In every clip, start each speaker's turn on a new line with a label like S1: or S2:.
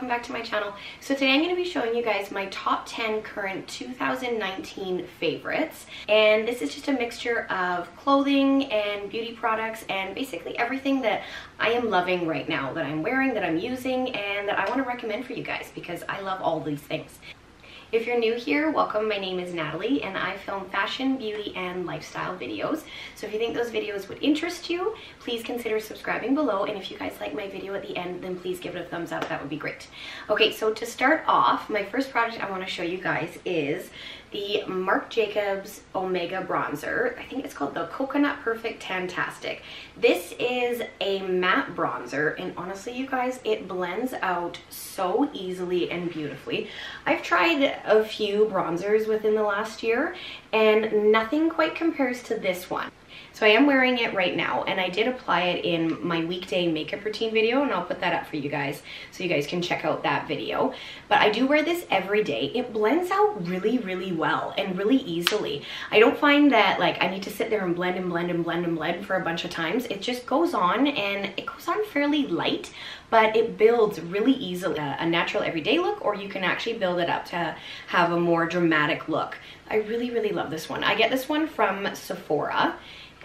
S1: welcome back to my channel. So today I'm going to be showing you guys my top 10 current 2019 favorites. And this is just a mixture of clothing and beauty products and basically everything that I am loving right now, that I'm wearing, that I'm using, and that I want to recommend for you guys because I love all these things. If you're new here, welcome. My name is Natalie and I film fashion, beauty, and lifestyle videos. So if you think those videos would interest you, please consider subscribing below. And if you guys like my video at the end, then please give it a thumbs up. That would be great. Okay, so to start off, my first product I want to show you guys is the Marc Jacobs Omega Bronzer. I think it's called the Coconut Perfect Tantastic. This is a matte bronzer and honestly you guys, it blends out so easily and beautifully. I've tried a few bronzers within the last year and nothing quite compares to this one. So I am wearing it right now and I did apply it in my weekday makeup routine video and I'll put that up for you guys so you guys can check out that video. But I do wear this every day. It blends out really, really well and really easily. I don't find that like I need to sit there and blend and blend and blend and blend for a bunch of times. It just goes on and it goes on fairly light but it builds really easily a natural everyday look or you can actually build it up to have a more dramatic look. I really, really love this one. I get this one from Sephora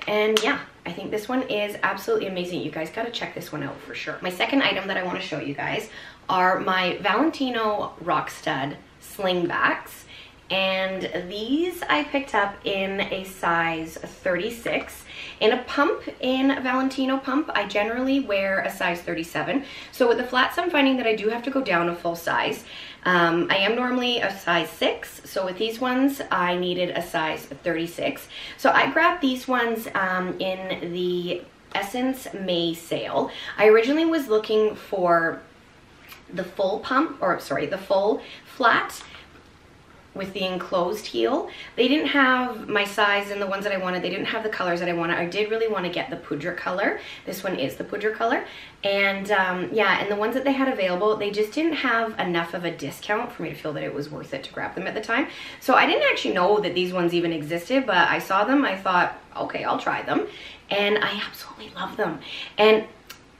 S1: and yeah, I think this one is absolutely amazing. You guys gotta check this one out for sure. My second item that I wanna show you guys are my Valentino Rockstud Slingbacks. And these I picked up in a size 36. In a pump, in a Valentino pump, I generally wear a size 37. So with the flats, I'm finding that I do have to go down a full size. Um, I am normally a size 6, so with these ones, I needed a size 36. So I grabbed these ones um, in the SSENSE May sale. I originally was looking for the full pump, or sorry, the full flat, with the enclosed heel. They didn't have my size and the ones that I wanted. They didn't have the colors that I wanted. I did really want to get the Poudre color. This one is the Poudre color. And um, yeah, and the ones that they had available, they just didn't have enough of a discount for me to feel that it was worth it to grab them at the time. So I didn't actually know that these ones even existed, but I saw them. I thought, okay, I'll try them. And I absolutely love them. And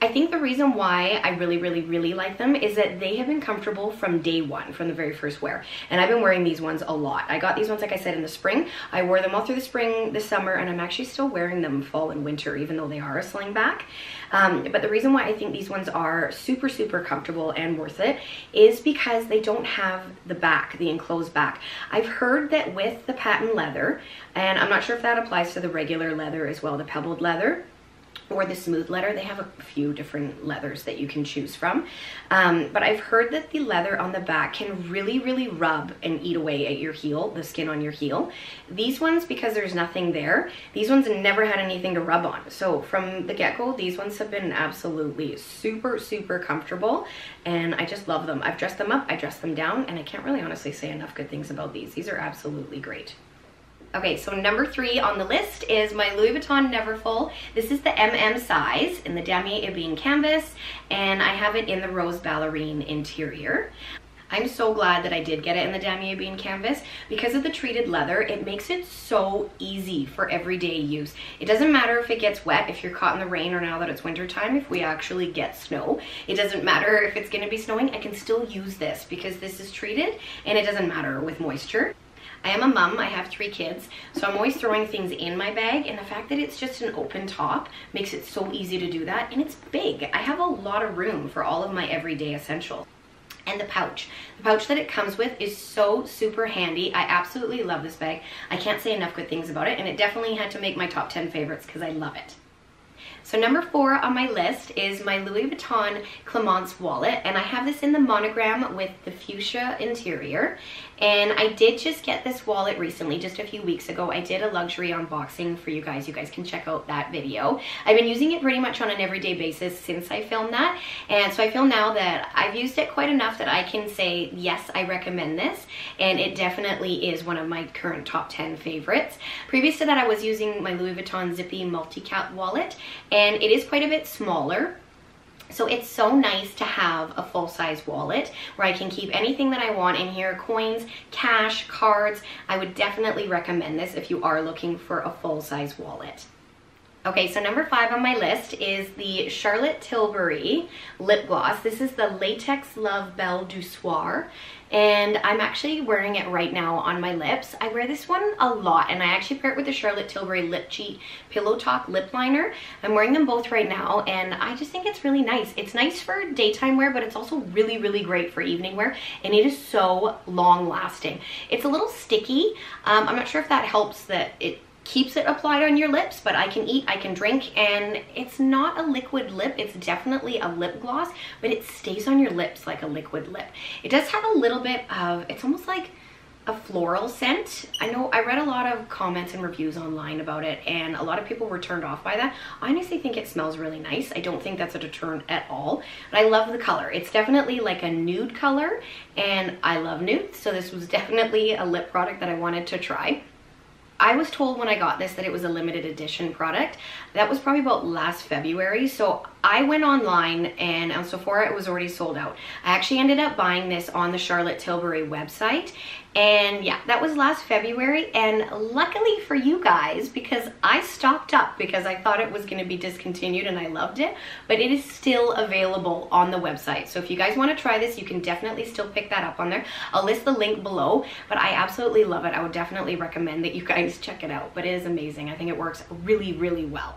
S1: I think the reason why I really, really, really like them is that they have been comfortable from day one, from the very first wear. And I've been wearing these ones a lot. I got these ones, like I said, in the spring. I wore them all through the spring, the summer, and I'm actually still wearing them fall and winter, even though they are a sling back. Um, but the reason why I think these ones are super, super comfortable and worth it is because they don't have the back, the enclosed back. I've heard that with the patent leather, and I'm not sure if that applies to the regular leather as well, the pebbled leather, or the smooth leather. They have a few different leathers that you can choose from. Um, but I've heard that the leather on the back can really, really rub and eat away at your heel, the skin on your heel. These ones, because there's nothing there, these ones never had anything to rub on. So from the get-go, these ones have been absolutely super, super comfortable. And I just love them. I've dressed them up, I dressed them down, and I can't really honestly say enough good things about these. These are absolutely great. Okay, so number three on the list is my Louis Vuitton Neverfull. This is the MM size in the Damier Ebene canvas, and I have it in the rose ballerine interior. I'm so glad that I did get it in the Damier Ebene canvas. Because of the treated leather, it makes it so easy for everyday use. It doesn't matter if it gets wet, if you're caught in the rain, or now that it's winter time, if we actually get snow. It doesn't matter if it's gonna be snowing, I can still use this because this is treated and it doesn't matter with moisture. I am a mom, I have three kids, so I'm always throwing things in my bag and the fact that it's just an open top makes it so easy to do that and it's big. I have a lot of room for all of my everyday essentials. And the pouch. The pouch that it comes with is so super handy. I absolutely love this bag. I can't say enough good things about it and it definitely had to make my top 10 favorites because I love it. So number four on my list is my Louis Vuitton Clemence wallet and I have this in the monogram with the fuchsia interior and I did just get this wallet recently, just a few weeks ago. I did a luxury unboxing for you guys. You guys can check out that video. I've been using it pretty much on an everyday basis since I filmed that. And so I feel now that I've used it quite enough that I can say, yes, I recommend this. And it definitely is one of my current top 10 favorites. Previous to that, I was using my Louis Vuitton Zippy multi-cap wallet. And it is quite a bit smaller so it's so nice to have a full-size wallet where I can keep anything that I want in here, coins, cash, cards. I would definitely recommend this if you are looking for a full-size wallet. Okay, so number five on my list is the Charlotte Tilbury lip gloss. This is the Latex Love Belle du Soir and I'm actually wearing it right now on my lips. I wear this one a lot and I actually pair it with the Charlotte Tilbury Lip Cheat Pillow Talk Lip Liner. I'm wearing them both right now and I just think it's really nice. It's nice for daytime wear but it's also really really great for evening wear and it is so long lasting. It's a little sticky. Um, I'm not sure if that helps that it keeps it applied on your lips, but I can eat, I can drink, and it's not a liquid lip. It's definitely a lip gloss, but it stays on your lips like a liquid lip. It does have a little bit of, it's almost like a floral scent. I know I read a lot of comments and reviews online about it and a lot of people were turned off by that. I honestly think it smells really nice. I don't think that's a deterrent at all. But I love the color. It's definitely like a nude color and I love nude. So this was definitely a lip product that I wanted to try. I was told when I got this that it was a limited edition product. That was probably about last February. So I went online and on Sephora it was already sold out. I actually ended up buying this on the Charlotte Tilbury website and yeah, that was last February. And luckily for you guys, because I stocked up because I thought it was going to be discontinued and I loved it, but it is still available on the website. So if you guys want to try this, you can definitely still pick that up on there. I'll list the link below, but I absolutely love it. I would definitely recommend that you guys check it out, but it is amazing. I think it works really, really well.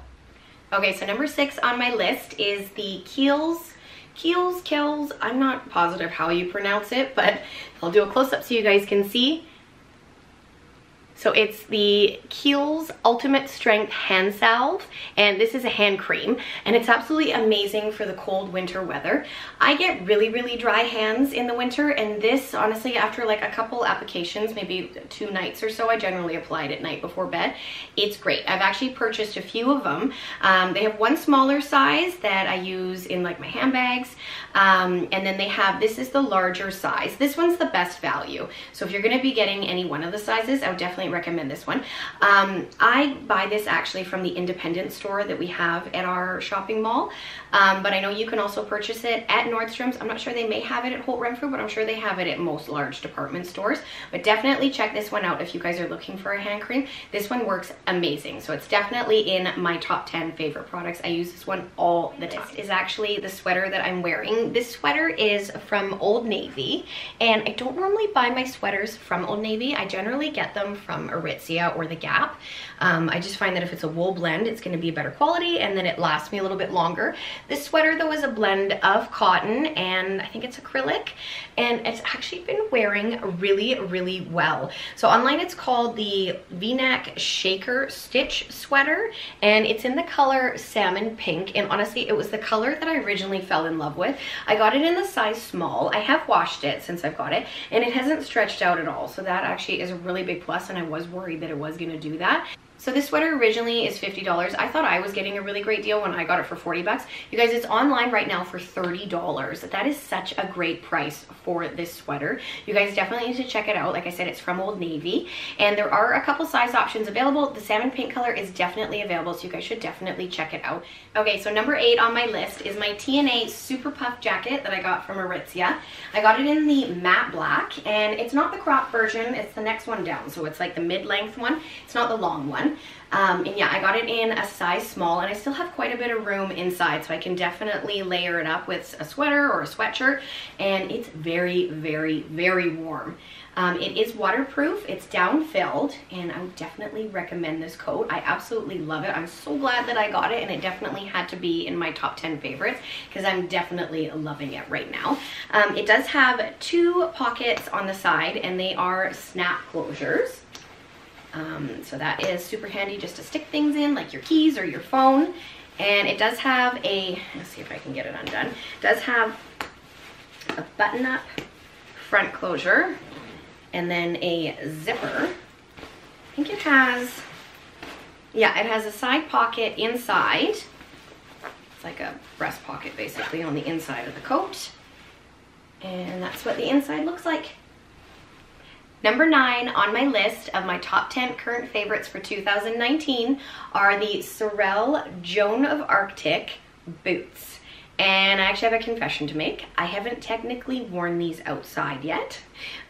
S1: Okay, so number six on my list is the Kiehl's Kiehl's, Kiehl's, I'm not positive how you pronounce it, but I'll do a close-up so you guys can see. So it's the Kiehl's Ultimate Strength Hand Salve, and this is a hand cream, and it's absolutely amazing for the cold winter weather. I get really, really dry hands in the winter, and this, honestly, after like a couple applications, maybe two nights or so, I generally apply it at night before bed. It's great. I've actually purchased a few of them. Um, they have one smaller size that I use in like my handbags, um, and then they have, this is the larger size. This one's the best value. So if you're gonna be getting any one of the sizes, I would definitely recommend this one. Um, I buy this actually from the independent store that we have at our shopping mall, um, but I know you can also purchase it at Nordstrom's. I'm not sure they may have it at Holt Renfrew, but I'm sure they have it at most large department stores. But definitely check this one out if you guys are looking for a hand cream. This one works amazing. So it's definitely in my top 10 favorite products. I use this one all the time. This is actually the sweater that I'm wearing. This sweater is from Old Navy, and I don't normally buy my sweaters from Old Navy. I generally get them from from Aritzia or The Gap. Um, I just find that if it's a wool blend, it's gonna be a better quality and then it lasts me a little bit longer. This sweater though is a blend of cotton and I think it's acrylic and it's actually been wearing really, really well. So online it's called the V-neck shaker stitch sweater and it's in the color salmon pink and honestly it was the color that I originally fell in love with. I got it in the size small. I have washed it since I've got it and it hasn't stretched out at all. So that actually is a really big plus and I was worried that it was gonna do that. So this sweater originally is $50. I thought I was getting a really great deal when I got it for 40 bucks. You guys, it's online right now for $30. That is such a great price for this sweater. You guys definitely need to check it out. Like I said, it's from Old Navy. And there are a couple size options available. The salmon pink color is definitely available, so you guys should definitely check it out. Okay, so number eight on my list is my TNA Super Puff jacket that I got from Aritzia. I got it in the matte black, and it's not the crop version, it's the next one down. So it's like the mid-length one. It's not the long one. Um, and yeah, I got it in a size small and I still have quite a bit of room inside so I can definitely layer it up with a sweater or a sweatshirt and it's very, very, very warm. Um, it is waterproof, it's down filled, and I would definitely recommend this coat. I absolutely love it. I'm so glad that I got it, and it definitely had to be in my top 10 favorites because I'm definitely loving it right now. Um, it does have two pockets on the side, and they are snap closures. Um, so that is super handy just to stick things in like your keys or your phone. And it does have a, let's see if I can get it undone. Does have a button up front closure and then a zipper. I think it has, yeah, it has a side pocket inside. It's like a breast pocket basically on the inside of the coat. And that's what the inside looks like. Number nine on my list of my top 10 current favorites for 2019 are the Sorel Joan of Arctic boots. And I actually have a confession to make. I haven't technically worn these outside yet,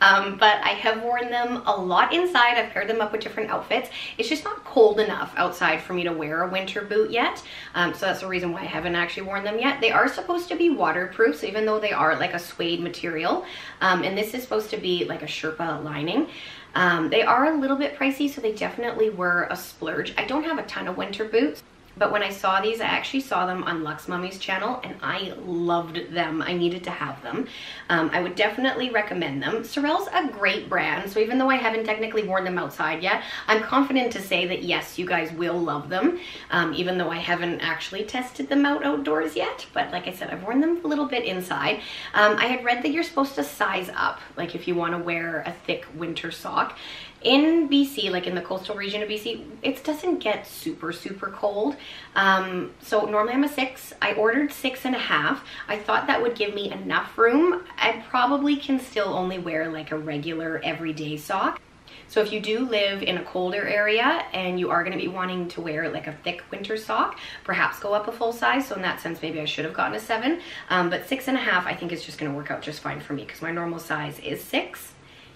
S1: um, but I have worn them a lot inside. I've paired them up with different outfits. It's just not cold enough outside for me to wear a winter boot yet. Um, so that's the reason why I haven't actually worn them yet. They are supposed to be waterproof, so even though they are like a suede material, um, and this is supposed to be like a Sherpa lining, um, they are a little bit pricey, so they definitely were a splurge. I don't have a ton of winter boots, but when I saw these, I actually saw them on Lux Mummy's channel and I loved them. I needed to have them. Um, I would definitely recommend them. Sorel's a great brand, so even though I haven't technically worn them outside yet, I'm confident to say that yes, you guys will love them, um, even though I haven't actually tested them out outdoors yet. But like I said, I've worn them a little bit inside. Um, I had read that you're supposed to size up, like if you want to wear a thick winter sock in BC, like in the coastal region of BC, it doesn't get super, super cold. Um, so normally I'm a six. I ordered six and a half. I thought that would give me enough room. I probably can still only wear like a regular everyday sock. So if you do live in a colder area and you are gonna be wanting to wear like a thick winter sock, perhaps go up a full size. So in that sense, maybe I should have gotten a seven, um, but six and a half I think is just gonna work out just fine for me because my normal size is six.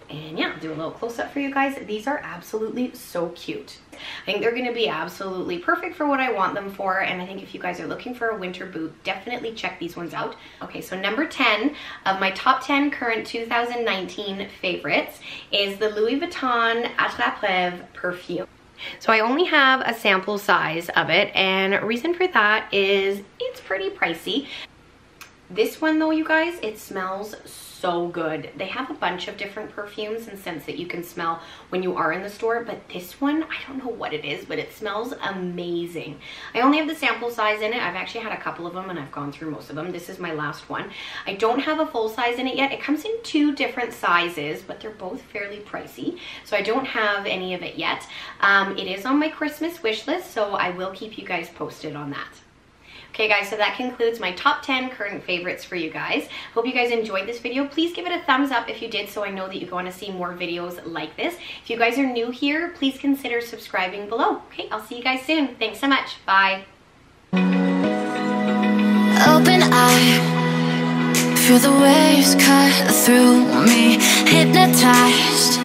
S1: And yeah, do a little close up for you guys. These are absolutely so cute. I think they're gonna be absolutely perfect for what I want them for. And I think if you guys are looking for a winter boot, definitely check these ones out. Okay, so number 10 of my top 10 current 2019 favorites is the Louis Vuitton Attrape perfume. So I only have a sample size of it and reason for that is it's pretty pricey. This one though, you guys, it smells so good. They have a bunch of different perfumes and scents that you can smell when you are in the store, but this one, I don't know what it is, but it smells amazing. I only have the sample size in it. I've actually had a couple of them and I've gone through most of them. This is my last one. I don't have a full size in it yet. It comes in two different sizes, but they're both fairly pricey. So I don't have any of it yet. Um, it is on my Christmas wish list, so I will keep you guys posted on that. Okay guys, so that concludes my top 10 current favorites for you guys. Hope you guys enjoyed this video. Please give it a thumbs up if you did so I know that you want to see more videos like this. If you guys are new here, please consider subscribing below. Okay, I'll see you guys soon. Thanks so much. Bye. Open eye, feel the waves cut through me, hypnotized.